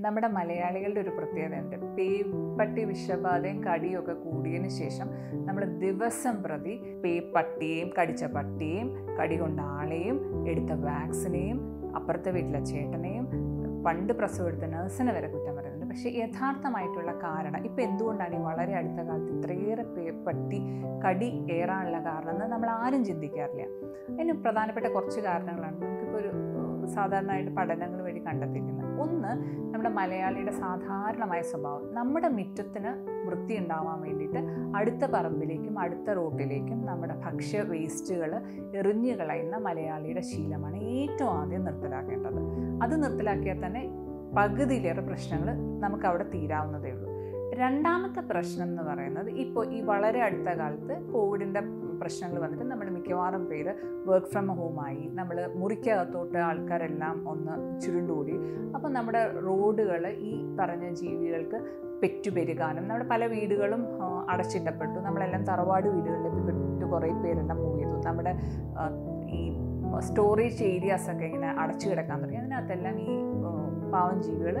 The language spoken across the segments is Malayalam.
നമ്മുടെ മലയാളികളുടെ ഒരു പ്രത്യേകതയുണ്ട്. പേപ്പട്ടി വിഷബാധയും കടിയും ഒക്കെ കൂടിയതിന് ശേഷം നമ്മൾ ദിവസം പ്രതി പേപ്പട്ടിയെയും കടിച്ച പട്ടിയെയും കടി കൊണ്ട ആളെയും എടുത്ത വാക്സിനെയും അപ്പുറത്തെ വീട്ടിലെ ചേട്ടനെയും പണ്ട് പ്രസവം എടുത്ത നഴ്സിനെ വരെ കുറ്റം പറയുന്നുണ്ട്. പക്ഷേ യഥാർത്ഥമായിട്ടുള്ള കാരണം ഇപ്പം എന്തുകൊണ്ടാണ് ഈ വളരെ അടുത്ത കാലത്ത് ഇത്രയേറെ പേപ്പട്ടി കടി ഏറാനുള്ള കാരണം എന്ന് നമ്മൾ ആരും ചിന്തിക്കാറില്ല. അതിന് പ്രധാനപ്പെട്ട കുറച്ച് കാരണങ്ങളാണ്. നമുക്കിപ്പോൾ ഒരു സാധാരണയായിട്ട് പഠനങ്ങൾ വഴി കണ്ടെത്തിയിരിക്കുന്നത്. ഒന്ന് നമ്മുടെ മലയാളിയുടെ സാധാരണമായ സ്വഭാവം. നമ്മുടെ മുറ്റത്തിന് വൃത്തി ഉണ്ടാവാൻ വേണ്ടിയിട്ട് അടുത്ത പറമ്പിലേക്കും അടുത്ത റോട്ടിലേക്കും നമ്മുടെ ഭക്ഷ്യ വേസ്റ്റുകൾ എറിഞ്ഞു കളയുന്ന മലയാളിയുടെ ശീലമാണ് ഏറ്റവും ആദ്യം നിർത്തലാക്കേണ്ടത്. അത് നിർത്തലാക്കിയാൽ തന്നെ പകുതിയിലേറെ പ്രശ്നങ്ങൾ നമുക്ക് അവിടെ തീരാവുന്നതേ ഉള്ളൂ. രണ്ടാമത്തെ പ്രശ്നം എന്ന് പറയുന്നത് ഇപ്പോൾ ഈ വളരെ അടുത്ത കാലത്ത് കോവിഡിന്റെ പ്രശ്നങ്ങൾ വന്നിട്ട് നമ്മൾ മിക്കവാറും പേര് വർക്ക് ഫ്രം ഹോമായി നമ്മൾ മുറിക്കകത്തോട്ട് ആൾക്കാരെല്ലാം ഒന്ന് ചുരുണ്ടുകൂടി അപ്പോൾ നമ്മുടെ റോഡുകൾ ഈ പറഞ്ഞ ജീവികൾക്ക് പെറ്റുപെരുകാനും നമ്മുടെ പല വീടുകളും അടച്ചിട്ടപ്പെട്ടു. നമ്മളെല്ലാം തറവാട് വീടുകളിലേക്ക് വിട്ടു കുറേ പേരെല്ലാം മൂവ് ചെയ്തു. നമ്മുടെ ഈ സ്റ്റോറേജ് ഏരിയാസൊക്കെ ഇങ്ങനെ അടച്ചു കിടക്കാൻ തുടങ്ങി. അതിനകത്തെല്ലാം ഈ പാവം ജീവികൾ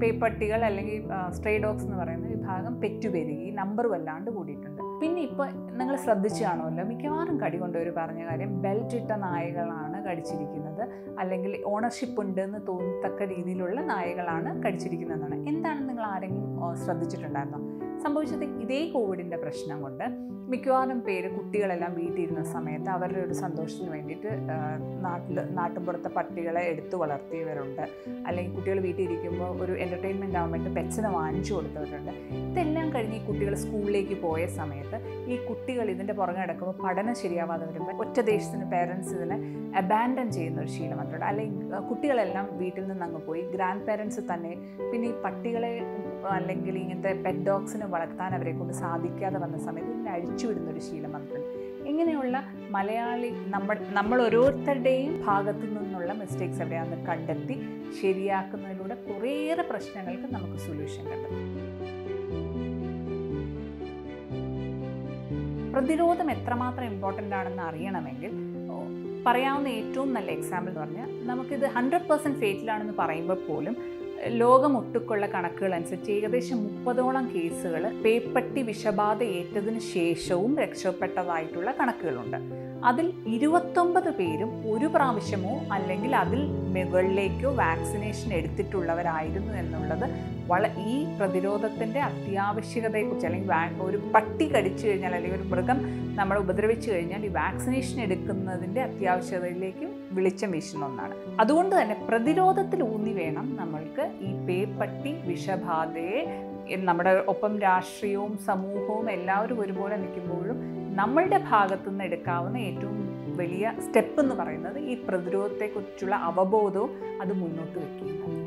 പേപ്പട്ടികൾ അല്ലെങ്കിൽ സ്ട്രേ ഡോഗ്സ് എന്ന് പറയുന്ന വിഭാഗം പെറ്റുപെരുകി നമ്പർ വല്ലാണ്ട് കൂടിയിട്ടുണ്ട്. പിന്നെ ഇപ്പോൾ നിങ്ങൾ ശ്രദ്ധിച്ചു കാണുമല്ലോ മിക്കവാറും കടി കൊണ്ടവർ പറഞ്ഞ കാര്യം ബെൽറ്റ് ഇട്ട നായകളാണ് കടിച്ചിരിക്കുന്നത്. അല്ലെങ്കിൽ ഓണർഷിപ്പ് ഉണ്ട് എന്ന് തോന്നത്തക്ക രീതിയിലുള്ള നായകളാണ് കടിച്ചിരിക്കുന്നതെന്നാണ്. എന്താണ് നിങ്ങൾ ആരെങ്കിലും ശ്രദ്ധിച്ചിട്ടുണ്ടായിരുന്നോ? സംഭവിച്ചത് ഇതേ കോവിഡിന്റെ പ്രശ്നം കൊണ്ട് മിക്കവാറും പേര് കുട്ടികളെല്ലാം വീട്ടിലിരുന്ന സമയത്ത് അവരുടെ ഒരു സന്തോഷത്തിന് വേണ്ടിയിട്ട് നാട്ടിൽ നാട്ടിൻപുറത്തെ പട്ടികളെ എടുത്തു വളർത്തിയവരുണ്ട്. അല്ലെങ്കിൽ കുട്ടികൾ വീട്ടിലിരിക്കുമ്പോൾ ഒരു എന്റർടൈൻമെന്റ് ആവാൻ വേണ്ടി പെറ്റ്സിനെ വാങ്ങിച്ചു കൊടുത്തവരുണ്ട്. ഇതെല്ലാം കഴിഞ്ഞ് ഈ കുട്ടികൾ സ്കൂളിലേക്ക് പോയ സമയത്ത് ഈ കുട്ടികൾ ഇതിന്റെ പുറകെ നടക്കുമ്പോൾ പഠനം ശരിയാവാതെ വരുമ്പോൾ ഒറ്റ ദേശത്തിന് പേരൻസ് ഇതിനെ അബാൻഡൻ ചെയ്യുന്ന ഒരു ശീലം വന്നിട്ടുണ്ട്. അല്ലെങ്കിൽ കുട്ടികളെല്ലാം വീട്ടിൽ നിന്ന് അങ്ങ് പോയി. ഗ്രാൻഡ് പേരൻസ് തന്നെ പിന്നെ ഈ പട്ടികളെ അല്ലെങ്കിൽ ഇങ്ങനത്തെ പെറ്റ് ഡോഗ്സിനെ വളർത്താൻ അവരെ കൊണ്ട് സാധിക്കാതെ വന്ന സമയത്ത് ഇതിനെ അഴിച്ചുവിടുന്ന ഒരു ശീലം വന്നിട്ടുണ്ട് ഇങ്ങനെയുള്ള മലയാളി നമ്മൾ നമ്മൾ ഓരോരുത്തരുടെയും ഭാഗത്തു നിന്നുള്ള മിസ്റ്റേക്സ് എവിടെയാണെന്ന് കണ്ടെത്തി ശരിയാക്കുന്നതിലൂടെ കുറേയേറെ പ്രശ്നങ്ങൾക്ക് നമുക്ക് സൊല്യൂഷൻ കണ്ടെത്തും. പ്രതിരോധം എത്രമാത്രം ഇമ്പോർട്ടന്റ് ആണെന്ന് അറിയണമെങ്കിൽ പറയാവുന്ന ഏറ്റവും നല്ല എക്സാമ്പിൾ എന്ന് പറഞ്ഞാൽ നമുക്കിത് ഹൺഡ്രഡ് പെർസെന്റ് ഫേറ്റിലാണെന്ന് പറയുമ്പോൾ പോലും ലോകം ഒട്ടുക്കുള്ള കണക്കുകൾ അനുസരിച്ച് ഏകദേശം മുപ്പതോളം കേസുകൾ പേപ്പട്ടി വിഷബാധ ഏറ്റതിനു ശേഷവും രക്ഷപ്പെട്ടതായിട്ടുള്ള കണക്കുകളുണ്ട്. അതിൽ ഇരുപത്തൊമ്പത് പേരും ഒരു പ്രാവശ്യമോ അല്ലെങ്കിൽ അതിൽ മുകളിലേക്കോ വാക്സിനേഷൻ എടുത്തിട്ടുള്ളവരായിരുന്നു എന്നുള്ളത് വള ഈ പ്രതിരോധത്തിന്റെ അത്യാവശ്യകതയെക്കുറിച്ച് അല്ലെങ്കിൽ ഒരു പട്ടി കടിച്ചു കഴിഞ്ഞാൽ അല്ലെങ്കിൽ ഒരു മൃഗം നമ്മളെ ഉപദ്രവിച്ചു കഴിഞ്ഞാൽ ഈ വാക്സിനേഷൻ എടുക്കുന്നതിന്റെ അത്യാവശ്യകതയിലേക്ക് വെളിച്ചം വീശുന്ന ഒന്നാണ്. അതുകൊണ്ട് തന്നെ പ്രതിരോധത്തിൽ ഊന്നി വേണം നമ്മൾക്ക് ഈ പേപ്പട്ടി വിഷബാധയെ നമ്മുടെ ഒപ്പം രാഷ്ട്രീയവും സമൂഹവും എല്ലാവരും ഒരുപോലെ നിൽക്കുമ്പോഴും നമ്മളുടെ ഭാഗത്തു നിന്ന് എടുക്കാവുന്ന ഏറ്റവും വലിയ സ്റ്റെപ്പ് എന്ന് പറയുന്നത് ഈ പ്രതിരോധത്തെക്കുറിച്ചുള്ള അവബോധവും അത് മുന്നോട്ട് വയ്ക്കുക